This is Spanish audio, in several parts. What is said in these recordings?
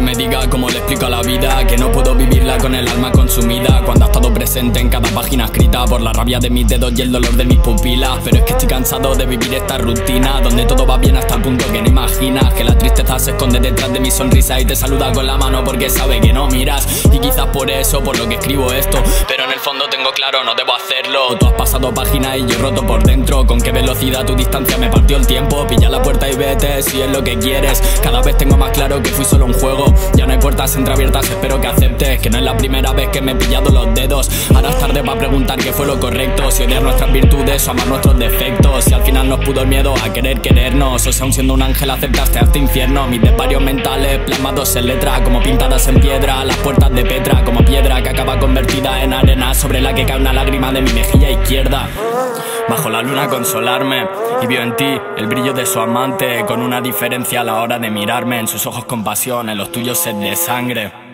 me diga cómo le explico a la vida Que no puedo vivirla con el alma consumida Cuando ha estado presente en cada página escrita Por la rabia de mis dedos y el dolor de mis pupilas. Pero es que estoy cansado de vivir esta rutina Donde todo va bien hasta el punto que no imaginas Que la tristeza se esconde detrás de mi sonrisa Y te saluda con la mano porque sabe que no miras. Y quizás por eso, por lo que escribo esto Pero en el fondo tengo claro, no debo hacerlo. Tú has pasado página y yo roto por dentro. Con qué velocidad tu distancia me partió el tiempo. Pilla la puerta y vete si es lo que quieres. Cada vez tengo más claro que fui solo un juego. Ya no hay puertas entreabiertas, espero que aceptes Que no es la primera vez que me he pillado los dedos. Ahora es tarde para preguntar qué fue lo correcto. Si odiar nuestras virtudes o amar nuestros defectos. Si al final nos pudo el miedo a querer querernos. O si aún siendo un ángel aceptaste a este infierno. Mis desvarios mentales plasmados en letra Como pintadas en piedra, las puertas de Petra Como piedra que acaba convertida en arena Sobre la que cae una lágrima de mi mejilla izquierda. Bajo la luna consolarme y vio en ti el brillo de su amante con una diferencia a la hora de mirarme. En sus ojos con pasión, en los tuyos sed de sangre.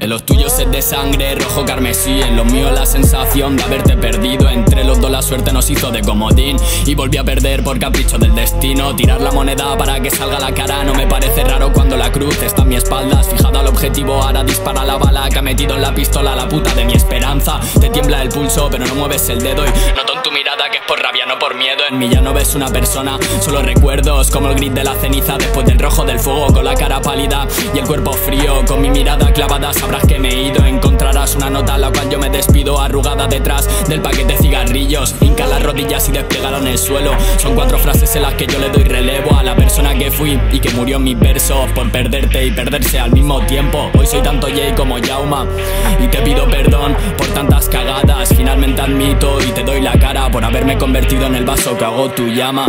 En los tuyos es de sangre, rojo carmesí. En los míos la sensación de haberte perdido. Entre los dos la suerte nos hizo de comodín. Y volví a perder por capricho del destino. Tirar la moneda para que salga la cara. No me parece raro cuando la cruz está en mi espalda. Fijado al objetivo, ahora dispara la bala Que ha metido en la pistola la puta de mi esperanza. Te tiembla el pulso pero no mueves el dedo Y noto en tu mirada que es por rabia, no por miedo. En mí ya no ves una persona, solo recuerdos Como el gris de la ceniza después del rojo del fuego Con la cara pálida y el cuerpo frío. Con mi mirada clavada sabrás que me he ido Encontrarás una nota la cual yo me despido Arrugada detrás del paquete de cigarrillos. Hinca las rodillas y desplégalo en el suelo. Son cuatro frases en las que yo le doy relevo A la persona fui y que murió en mis versos por perderte y perderse al mismo tiempo. Hoy soy tanto Jay como Yauma y te pido perdón por tantas cagadas. Finalmente admito y te doy la cara por haberme convertido en el vaso que hago tu llama.